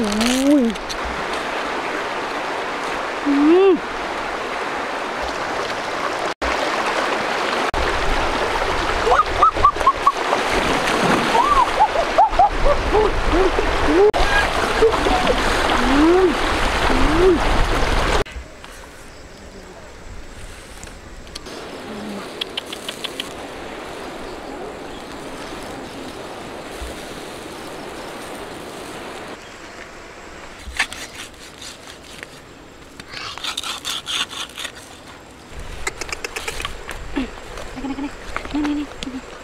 Ooh. 来来来来。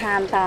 ทานต่อ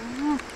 嗯。